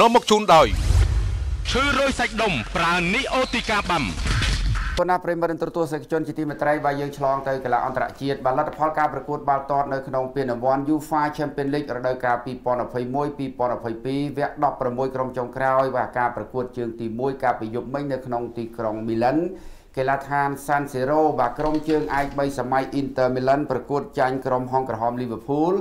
នាំមកជូនដោយឈឺរោយសាច់ដុំប្រើនីអូទីកាបាំប៉ុន្តែប្រិមត្តទទួលសេចជនជាទីមេត្រីបាទយើងឆ្លងទៅកីឡាអន្តរជាតិបាទលទ្ធផលការប្រកួតបាល់ទាត់នៅក្នុងពានរង្វាន់ UEFA Champions League រដូវកាល2021-2022វគ្គ16ក្រុមចុងក្រោយបាទការប្រកួតជើងទី1កាលពីយប់មិញនៅក្នុងទីក្រុងមីឡាន់កីឡាដ្ឋាន San Siro បាទក្រុមជើងឯក3សម័យ Inter Milan ប្រកួតចាញ់ក្រុមហង្សក្រហម Liverpool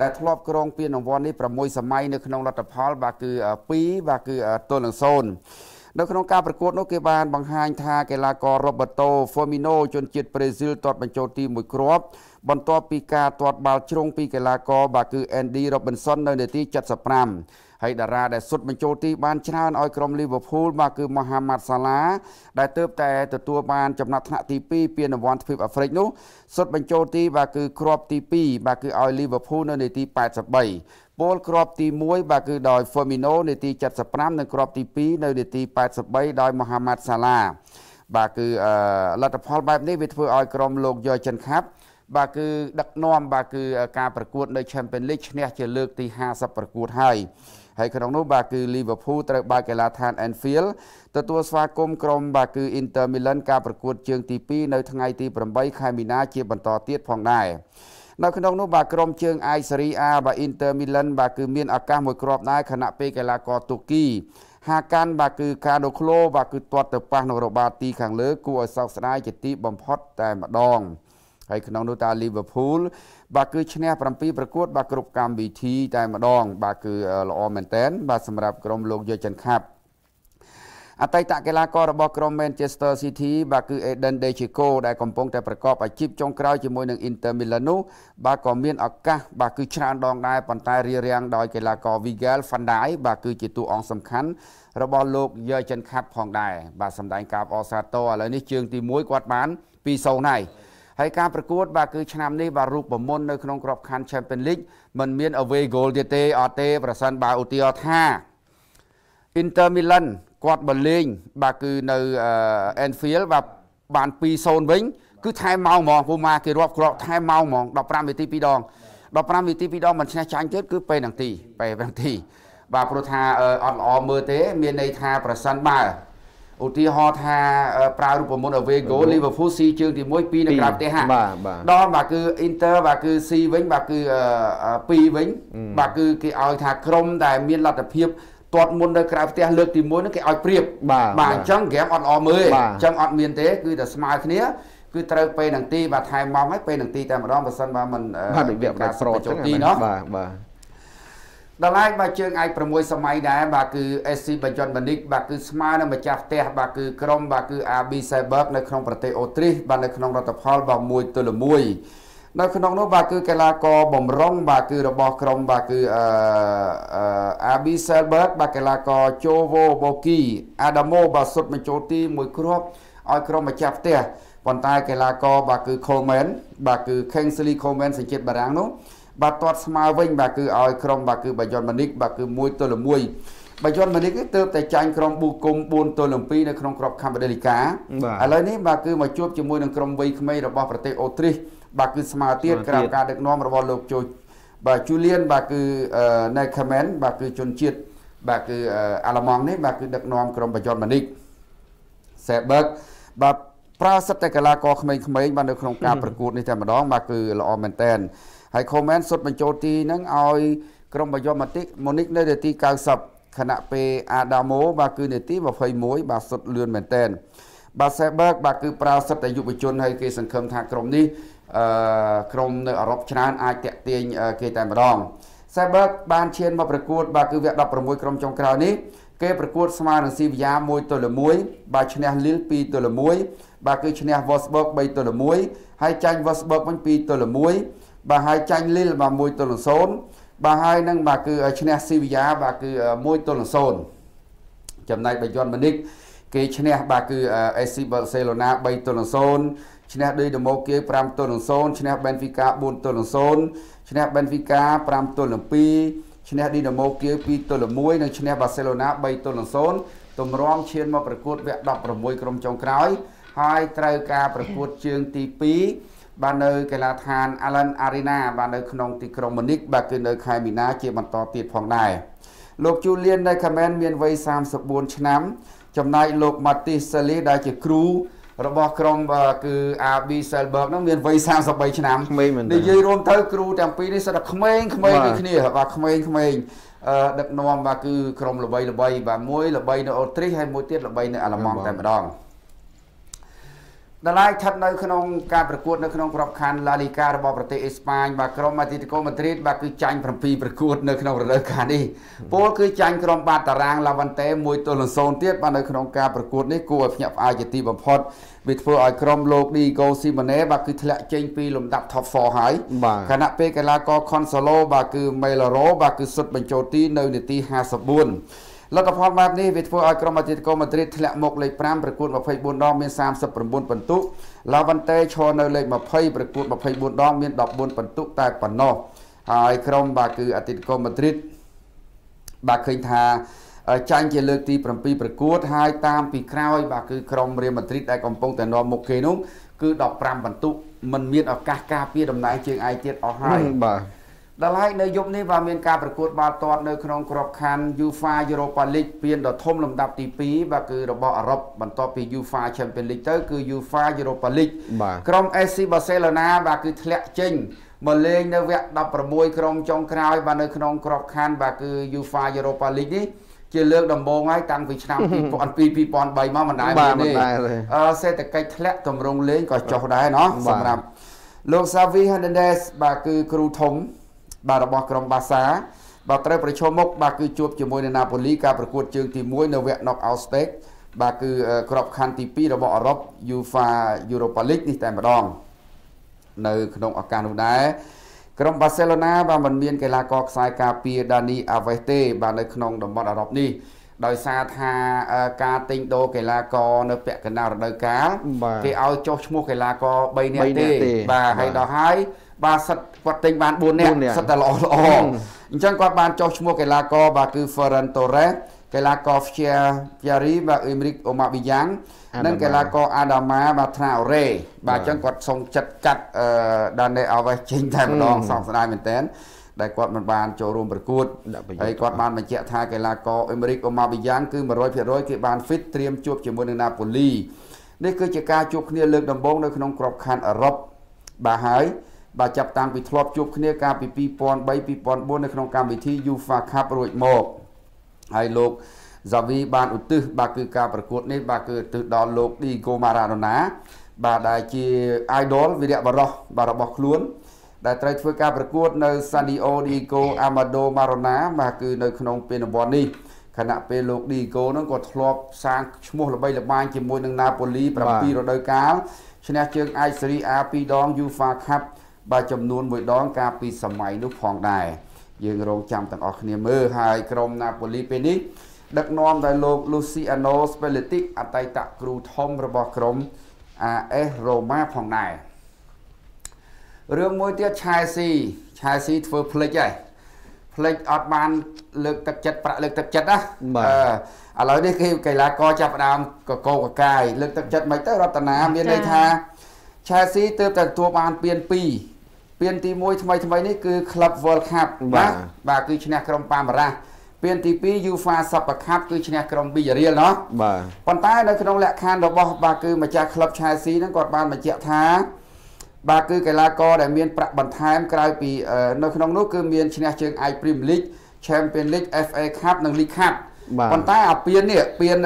ដែលធ្លាប់គ្រងពានរង្វាន់នេះ6សម័យនៅក្នុងលទ្ធផល បាទគឺ2បាទគឺទល់នឹង0នៅក្នុងការប្រកួតនោះគេបានបង្ហាញថាកីឡាករ Roberto Firmino ជនជាតិប្រេស៊ីលទាត់បញ្ចូលទី1គ្រាប់បន្ទាប់ពីការទាត់បាល់ជ្រុងពីកីឡាករបាទគឺ Andy Robinson នៅនាទី75 ហើយតារាដែលសុទ្ធបញ្ចូលទីបានច្រើនឲ្យក្រុមលីវើពូលបាទគឺម៉ូហាម៉ាត់សាឡាដែលទើបតែទទួលបានចំណាត់ថ្នាក់ទី2ពានរង្វាន់ទ្វីបអាហ្វ្រិកនោះសុទ្ធបញ្ចូលទីបាទគឺគ្រាប់ទី2បាទគឺឲ្យលីវើពូលនៅនាទី83ពលគ្រាប់ទី1បាទគឺដោយ Firmino នាទី75និងគ្រាប់ទី2នៅនាទី83ដោយម៉ូហាម៉ាត់សាឡាបាទគឺលទ្ធផលបែបនេះវាធ្វើឲ្យក្រុមលោកយកចិនខាប់បាទគឺដឹកនាំបាទគឺការប្រកួតនៅ Champions League ឈ្នះជាលើកទី50ប្រកួតហើយ ហើយក្នុងនោះបាទគឺ Liverpool ត្រូវបើកកីឡាដ្ឋាន Anfield ទទួលស្វាគមន៍ក្រុមបាទគឺ Inter Milan ការប្រកួតជើងទី2នៅថ្ងៃទី8ខែមីនាជាបន្តទៀតផងដែរនៅក្នុងនោះបាទក្រុមជើងអាយសេរីអាបាទ Inter Milan បាទគឺមានឱកាសមួយគ្រាប់ដែរខណៈពេលកីឡាករទូគីហាកាន់បាទគឺកាដូក្លូបាទគឺទាត់ទៅប៉ះនៅរបាទីខាងលើគួរឲ្យសោកស្ដាយជាទីបំផុតតែម្ដង ហើយក្នុងនោះតា Liverpool បាទគឺឈ្នះ7ប្រកួត បាទគ្រប់កម្មវិធីតែម្ដង បាទគឺល្អមែនតែនបាទសម្រាប់ក្រុមលោកយកចិនខាប់អតីតកីឡាកររបស់ក្រុម Manchester City បាទគឺ Eden Dzeko ដែលកំពុងតែប្រកបអាជីពចុងក្រោយជាមួយនឹង Inter Milan នោះបាទក៏មានឱកាសបាទគឺច្រើនដងដែរប៉ុន្តែរារាំងដោយកីឡាករ Miguel van Dijk បាទគឺជាតួអង្គសំខាន់របស់លោកយើចិនខាប់ផងដែរបាទសម្ដែងកាបអសាតឥឡូវនេះជើងទី1គាត់បាន2-0ហើយ ហើយការប្រកួតបាទគឺឆ្នាំនេះបាទរូបមន្តនៅក្នុងក្របខ័ណ្ឌ Champions League มันមាន away goal ទៀតទេអត់ទេប្រសិនបើឧទាហរណ៍ថា Inter Milan គាត់បលេងបាទគឺនៅ Anfield បាទបាន2-0វិញគឺថែមម៉ោងហ្មងពូម៉ាគេរាប់គ្រាប់ថែមម៉ោងហ្មង15នាទី2ដង15នាទី2ដងមិនឈ្នះចាញ់ទៀតគឺពេលនឹងទីពេលនឹងទីបាទព្រោះថាអត់ល្អមើលទេ មានន័យថាប្រសិនបើ ឧទាហរណ៍ថាប្រើរូបមន្ត away goal Liverpool ស៊ីជើងទី1 2នៅក្រៅផ្ទះហាដល់បាទគឺ Inter បាទគឺស៊ីវិញបាទគឺ2វិញបាទគឺគេឲ្យថាក្រុមដែលមានលទ្ធភាពទាត់មុននៅក្រៅផ្ទះលើកទី1ហ្នឹងគេឲ្យព្រៀបបាទអញ្ចឹងហ្គេមអត់ល្អមើលអញ្ចឹងអត់មានទេគឺតែស្មើគ្នាគឺត្រូវពេលនឹងទីបាទថែមម៉ោងហើយពេលនឹងទីតែម្ដងបើសិនបើមិនបាទដូចវាការស្រោតចឹងណាបាទបាទ ដល់ហើយបាទជើងឯក6សម័យដែរបាទគឺ SC បញ្ចុនម៉ានិកបាទគឺស្មើនឹងម្ចាស់ផ្ទះបាទគឺក្រុមបាទគឺ RB Salzburg នៅក្នុងប្រទេសអូទ្រីសបាទនៅក្នុងរដ្ឋផលបាទ1ទល់1នៅក្នុងនោះបាទគឺកីឡាករបំរុងបាទគឺរបស់ក្រុមបាទគឺអឺ RB Salzburg បាទកីឡាករ Jovo Boki Adamo បាទសុទ្ធបញ្ចូលទីមួយគ្រាប់ឲ្យក្រុមម្ចាស់ផ្ទះប៉ុន្តែកីឡាករបាទគឺ Coleman បាទគឺ Kingsley Coleman សញ្ជាតិបារាំងនោះ បាទទាត់ស្មើវិញបាទគឺឲ្យក្រុមបាទគឺបាយ័នម៉ានិកបាទគឺ1ទល់1បាយ័នម៉ានិកទើបតែចាញ់ក្រុមប៊ូគុំ4ទល់7នៅក្នុងក្របខ័ណ្ឌបដិលីកាឥឡូវនេះបាទគឺមកជួបជាមួយនឹងក្រុមវ័យក្មេងរបស់ប្រទេសអូទ្រីសបាទគឺស្មើទៀតក្រោមការដឹកនាំរបស់លោកជូបាទ Julian បាទគឺ Neckermann បាទគឺជនជាតិបាទគឺអាល្លឺម៉ង់នេះបាទគឺដឹកនាំក្រុមបាយ័នម៉ានិក Seberg បាទ ប្រើសិទ្ធិតែកីឡាករក្មេងៗបាទនៅក្នុងការប្រកួតនេះតែម្ដងបាទគឺល្អមែនតើហើយ comment សុទ្ធបញ្ចូលទីហ្នឹងឲ្យក្រុមបាយ័នម៉ាតិកម៉ូនិកនៅនាទី90ខណៈពេលអាដាម៉ូបាទគឺនាទី21បាទសុទ្ធលឿនមែនតែនបាទសេបឺកបាទគឺប្រើសិទ្ធិតែយុវជនហើយគេសង្ឃឹមថាក្រុមនេះអឺក្រុមនៅអឺរ៉ុបច្រើនអាចតាក់ទាញគេតែម្ដងសេបឺកបានឈានមកប្រកួតបាទគឺវគ្គ16ក្រុមចុងក្រោយនេះ គេប្រកួតស្មើនឹងស៊ីវីយ៉ា1ទល់1បាទឈ្នះលីល2ទល់1បាទគឺឈ្នះ Wolfsburg 3ទល់1ហើយចាញ់ Wolfsburg វិញ2ទល់1បាទហើយចាញ់លីលបាទ1ទល់0បាទហើយនឹងបាទគឺឈ្នះស៊ីវីយ៉ាបាទគឺ1ទល់0ចំណែកបាយ័នម៉ានិកគេឈ្នះបាទគឺ AC Barcelona 3ទល់0ឈ្នះដូចដូម៉ូគេ5ទល់0ឈ្នះ Benfica 4ទល់0ឈ្នះ Benfica 5ទល់2 ឈ្នះឌីណាម៉ូគៀ2ទល់1និងឈ្នះបាសេឡូណា3ទល់0ទម្រាំឈានមកប្រកួតវគ្គ16ក្រុមចុងក្រោយ ហើយត្រូវការប្រកួតជើងទី2បាទនៅកីឡាដ្ឋាន Allen Arena បាទនៅក្នុងទីក្រុង Munich បាទគឺនៅខែមីនាជាបន្តទៀតផងដែរលោក Julian នៅ comment មានវ័យ34ឆ្នាំចំណែកលោក Matis Sally ដែលជាគ្រូ របស់ក្រុមគឺ RB Selberg ហ្នឹងមានវ័យ33ឆ្នាំនិយាយរួមទៅគ្រូទាំងពីរនេះសិតតែក្មេងក្មេងដូចគ្នាបាទក្មេងក្មេងអឺដឹកនាំបាទគឺក្រុមល្បីល្បីបាទមួយល្បីនៅអូទ្រីសហើយមួយទៀតល្បីនៅអាល្លឺម៉ង់តែម្ដង ដឡាយស្ថិតនៅក្នុងការប្រកួតនៅក្នុងក្របខ័ណ្ឌ La Liga របស់ប្រទេសអេស្ប៉ាញបាទក្រុម Atletico Madrid បាទគឺចាញ់7ប្រកួតនៅក្នុងរដូវកាលនេះពលគឺចាញ់ក្រុមបាតតារាង Levante 1ទល់នឹង0ទៀតបាទនៅក្នុងការប្រកួតនេះគួរឲ្យភ្ញាក់ផ្អើលជាទីបំផុតវាធ្វើឲ្យក្រុមលោក Diego Simeone បាទគឺធ្លាក់ចេញពីលំដាប់ Top 4ហើយខណៈពេលកីឡាករ Consolo បាទគឺ Melero បាទគឺសុទ្ធបញ្ចូលទីនៅនាទី54 លទ្ធផលបែបនេះវាធ្វើឲ្យក្រុមអាទីតកូម៉ាឌ្រីតធ្លាក់មកលេខ5ប្រកួត24ដងមាន39ពិន្ទុឡាវ៉ាន់តេឈរនៅលេខ20ប្រកួត24ដងមាន14ពិន្ទុតែប៉ុណ្ណោះហើយក្រុមបាទគឺអាទីតកូម៉ាឌ្រីតបាទឃើញថាចាញ់ជាលើកទី7ប្រកួតហើយតាមពីក្រោយបាទគឺក្រុមរៀលម៉ាឌ្រីតដែលកំពុងតែនាំមុខគេនោះគឺ15បន្ទុកมันមានឱកាសការពារតំណែងជើងឯកទៀតអស់ហើយបាទ ដល់ហើយនៅយប់នេះបាទមានការប្រកួតបាល់ទាត់នៅក្នុងក្របខ័ណ្ឌ UEFA Europa League ពានដ៏ធំលំដាប់ទី2បាទគឺរបស់អឺរ៉ុបបន្ទាប់ពី UEFA Champions League ទៅគឺ UEFA Europa League ក្រុម AC Barcelona បាទគឺធ្លាក់ចេញមកលេងនៅវគ្គ16ក្រុមចុងក្រោយបាទនៅក្នុងក្របខ័ណ្ឌបាទគឺ UEFA Europa League នេះជាលើកដំបូងហើយតាំងពីឆ្នាំ2002 2003មកមិនដែលមានទេអឺសេដ្ឋកិច្ចធ្លាក់តម្រង់លេងក៏ចុះដែរเนาะសម្រាប់លោក Xavi Hernandez បាទគឺគ្រូធំ បាទរបស់ក្រុមបាសាបាទត្រូវប្រឈមមុខបាទគឺជួបជាមួយនឹងណាប៉ូលីការប្រកួតជើងទី1នៅវគ្គ Knock Out Stage បាទគឺក្របខ័ណ្ឌទី2របស់អឺរ៉ុប UEFA Europa League នេះតែម្ដងនៅក្នុងឱកាសនោះដែរក្រុមបាសេឡូណាបាទមិនមានកីឡាករខ្សែការពារដានីអាវេសទេបាទនៅក្នុងតំបន់អឺរ៉ុបនេះដោយសារថាការទិញដូរកីឡាករនៅពាក់កណ្ដាលរដូវកាលគេឲ្យចុះឈ្មោះកីឡាករ3នាក់ទេបាទហើយដល់ហើយ បាទសិតគាត់ទិញបាន4នាក់សិតតែល្អល្អអញ្ចឹងគាត់បានចុះឈ្មោះកីឡាករបាទគឺ Ferran Torres កីឡាករ Fia Piari បាទ Emric Aubameyang និងកីឡាករ Adama បាទ Traore បាទអញ្ចឹងគាត់សុំចិត្តកាត់អឺ Daniel Alves ចេញតែម្ដងសោកស្ដាយមែនតើដែលគាត់មិនបានចូលរួមប្រកួតហើយគាត់បានបញ្ជាក់ថាកីឡាករ Emric Aubameyang គឺ100%គេបាន fit ត្រៀមជួបជាមួយនឹង Napoli នេះគឺជាការជួបគ្នាលើកដំបូងនៅក្នុងក្របខ័ណ្ឌអឺរ៉ុបបាទហើយ បាទចាប់តាំងពីធ្លាប់ជួបគ្នាកាលពី2003 2004នៅក្នុងកម្មវិធី UEFA Cup រួចមកហើយលោក Xavi បានឧទ្ទិសបាទគឺការប្រកួតនេះបាទគឺឧទ្ទិសដល់លោក Diego Maradona បាទដែលជា idol វីរៈបរោះបាទរបស់ខ្លួន ដែលត្រូវធ្វើការប្រកួតនៅ Sandio Diego Armando Maradona បាទគឺនៅក្នុងពេលតំបន់នេះខណៈពេលលោក Diego នឹងក៏ធ្លាប់សាងឈ្មោះល្បីល្បាញជាមួយនឹង Napoli 7រដូវកាលឈ្នះជើងឯក Serie A 2ដង UEFA Cup បាទចំនួនមួយដងកាលពីសម័យនោះផងដែរយើងរងចាំទាំងអស់គ្នាមើលហើយក្រុមណាប៉ូលីពេលនេះដឹកនាំដោយលោក Luciano Spalletti អតីតគ្រូធំរបស់ក្រុម AS Roma ផងដែររឿងមួយទៀត Chelsea Chelsea ធ្វើផ្លិចហើយផ្លិចអត់បានលើកទឹកចិត្តប្រាក់លើកទឹកចិត្តណាអឺឥឡូវនេះគេកីឡាករចាប់ផ្ដើមកកោកកាយលើកទឹកចិត្តមិនទៅរតនាមានន័យថា Chelsea ទើបតែទទួលបានពាន2 ពានទី1ថ្មីថ្មីនេះគឺ Club World Cup បាទបាទគឺឈ្នះក្រុមប៉ាម៉ារ៉ាពានទី2 UEFA Super Cup គឺឈ្នះក្រុម Villarreal ណោះបាទប៉ុន្តែនៅក្នុងលក្ខខណ្ឌរបស់បាទគឺម្ចាស់ Club Chelsea ហ្នឹងគាត់បានបញ្ជាក់ថាបាទគឺកីឡាករដែលមានប្រាក់បន្ថែមក្រៅពីនៅក្នុងនោះគឺមានឈ្នះជើងឯក Premier League Champions League FA Cup និង League Cup ប៉ុន្តែអាពាននេះពាន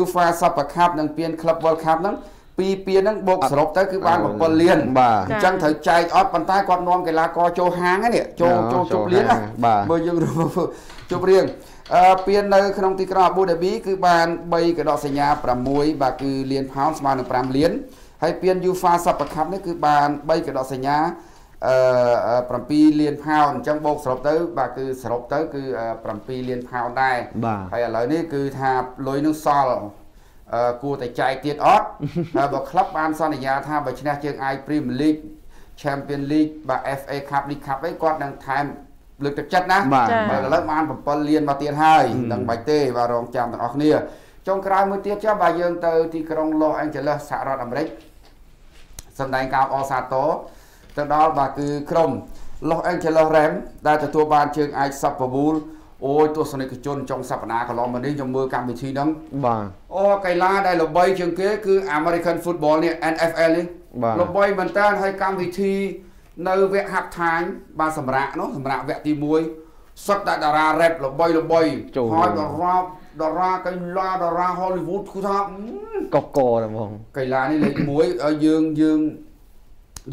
UEFA Super Cup និងពាន Club World Cup ហ្នឹង ពីពីហ្នឹងបូកសរុបទៅគឺបាន7លានអញ្ចឹងត្រូវចែកអត់ប៉ុន្តែគាត់នាំកីឡាករចូលហាងនេះចូលចូលជប់លៀនណាមើលយើងជប់រៀងអឺពៀននៅក្នុងទីក្រុងអាប៊ូដាប៊ីគឺបាន3កដកសញ្ញា6បាទគឺលានផោនស្មើនឹង5លានហើយពៀន UEFA Super Cup នេះគឺបាន3កដកសញ្ញាអឺ7លានផោនអញ្ចឹងបូកសរុបទៅ បាទគឺសរុបទៅ គឺ7លានផោនដែរហើយឥឡូវនេះគឺថាលុយនឹងសល់ គួរតែចែកទៀតអត់ហើយបើក្លឹបបានសន្យាថាបើឈ្នះជើងអាយ Premier League Champion League បាទ FA Cup League Cup អីគាត់នឹងថែមលើកទឹកចិត្តណាបាទឥឡូវបាន7លានមកទៀតហើយនឹងបាច់ទេបាទរងចាំទាំងអស់គ្នាចុងក្រោយមួយទៀតចុះបាទយើងទៅទីក្រុង Los Angeles សហរដ្ឋអាមេរិកសម្ដែងកោអសាតោទៅដល់បាទគឺក្រុម Los Angeles Rams ដែលទទួលបានជើងអាច Super Bowl អូយទស្សនិកជនចុងសប្តាហ៍កន្លងមកនេះខ្ញុំមើលកម្មវិធីហ្នឹងបាទអូកីឡាដែលល្បីជាងគេគឺ American Football នេះ NFL នេះបាទល្បីមែនតើហើយកម្មវិធីនៅវគ្គហាប់ថាញបាទសម្រាប់នោះសម្រាប់វគ្គទី1សុទ្ធតែតារា rap ល្បីល្បីចូលហើយតារាតារាកីឡាតារា Hollywood គឺថាអឺកកកតែហ្មងកីឡានេះលេខ1ឲ្យយើងយើង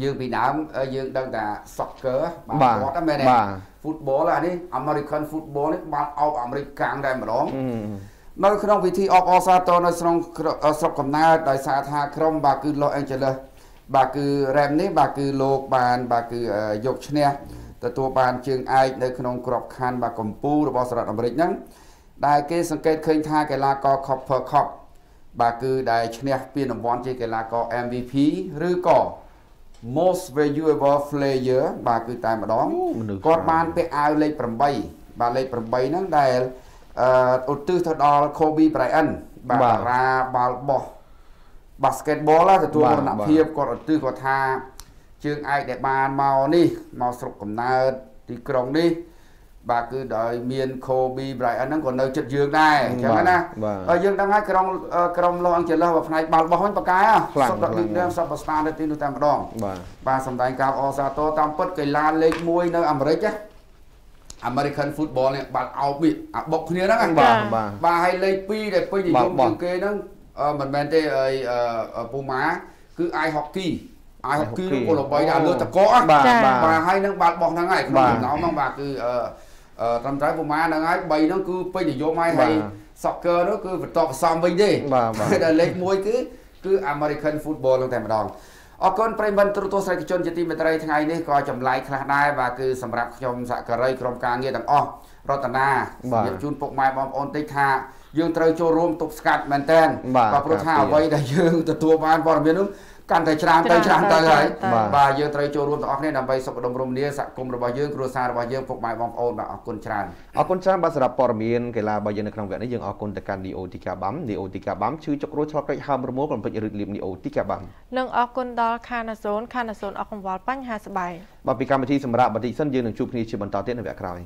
យើងពីដើមឲ្យយើងដឹងថា soccer បាទគាត់ហ្នឹងមែនទេបាទ football អានេះ American football នេះបានអោបអាមេរិកកាំងតែម្ដងអឺនៅក្នុងពិធីអបអរសាទរនៅក្នុងក្រស្រុកកំណើតដោយសារថាក្រុមបាទគឺ Los Angeles បាទគឺ Ram នេះបាទគឺលោកបានបាទគឺអឺយកឈ្នះទទួលបានជើងឯកនៅក្នុងក្របខ័ណ្ឌបាទកម្ពុជារបស់សហរដ្ឋអាមេរិកហ្នឹងដែលគេសង្កេតឃើញថាកីឡាករ Copper Cup បាទគឺដែលឈ្នះពានរង្វាន់ជាកីឡាករ MVP ឬក៏ Most Valuable Player បាទគឺតែម្ដងអូមនុស្សគាត់បានពាក់អាវលេខ8បាទលេខ8ហ្នឹងដែលអឺឧទ្ទិសទៅដល់ Kobe Bryant បាទបាទតារាបាល់បោះ basketball ណាទទួលបាទមរណភាពគាត់ឧទ្ទិសគាត់ថាជើងឯកដែលបានមកនេះមកស្រុកកំណើតទីក្រុងនេះ បាទគឺដោយមាន Kobe Bryant ហ្នឹងក៏នៅចិត្តយើងដែរអញ្ចឹងណាបាទហើយយើងដឹងហើយក្រុមអឺក្រុម Los Angeles ផ្នែកបាល់បោះវិញបកកាយខ្លាំងសុទ្ធតែខ្លាំងលីកនេះសុទ្ធតែស្តារនៅទីនោះតែម្ដងបាទបាទសម្ដែងការអសាទរតាមពិតកីឡាលេខ1នៅអាមេរិកណា American football នេះបាល់អោបនេះអាបុកគ្នាហ្នឹងណាបាទបាទបាទហើយលេខ2ដែលពេញនិយមបាល់បោះជាងគេហ្នឹងអឺមិនមែនទេអីអឺពូម៉ាគឺ ice hockey ice hockey ហ្នឹងក៏ល្បីដែរលើតកកណាបាទចា៎បាទបាទហើយនឹងបាល់បោះហ្នឹងហើយក្នុងបាទចំណោមហ្នឹងបាទគឺអឺអឺ ត្រឹមត្រូវពូម៉ាហ្នឹងហើយ3ហ្នឹងគឺពេញនិយមហើយបាទហើយ soccer នោះគឺបន្តផ្សំវិញទេបាទបាទហើយដែលលេខ1គឺគឺ American football ហ្នឹងតែម្ដងអរគុណប្រិយមិត្តទូរទស្សនិកជនជាទីមេត្រីថ្ងៃនេះក៏ចម្លែកខ្លះដែរបាទគឺសម្រាប់ខ្ញុំសក្ការីក្រុមការងារទាំងអស់រតនាបាទជំរាបជូនពុកម៉ែបងប្អូនតិចថាយើងត្រូវចូលរួមទប់ស្កាត់មែនតើបាទព្រោះថាការពារអ្វីដែលយើងទទួលបានព័ត៌មាននោះ កាន់តែច្រើនទៅច្រើនទៅហើយបាទបាទយើងត្រូវចូលរួមទាំងអស់គ្នាដើម្បីសុខដុមរមនាសហគមន៍របស់យើងគ្រួសាររបស់យើងពុកម៉ែបងប្អូនបាទអរគុណច្រើនអរគុណច្រើនបាទសម្រាប់ព័ត៌មានកីឡារបស់យើងនៅក្នុងវគ្គនេះយើងអរគុណទៅកាន់ Neo Tika Bam Neo Tika Bam ឈឺចុករោឆ្លប់កិច្ចហើមរមួលកំពេចរឹកលៀប Neo Tika Bam និងអរគុណដល់ខាណាសូនខាណាសូនអរកង្វល់បញ្ហាស្បែកបាទពីកម្មវិធីសម្រាប់បន្តិចសិនយើងនឹងជួបគ្នាជាបន្តទៀតនៅវគ្គក្រោយ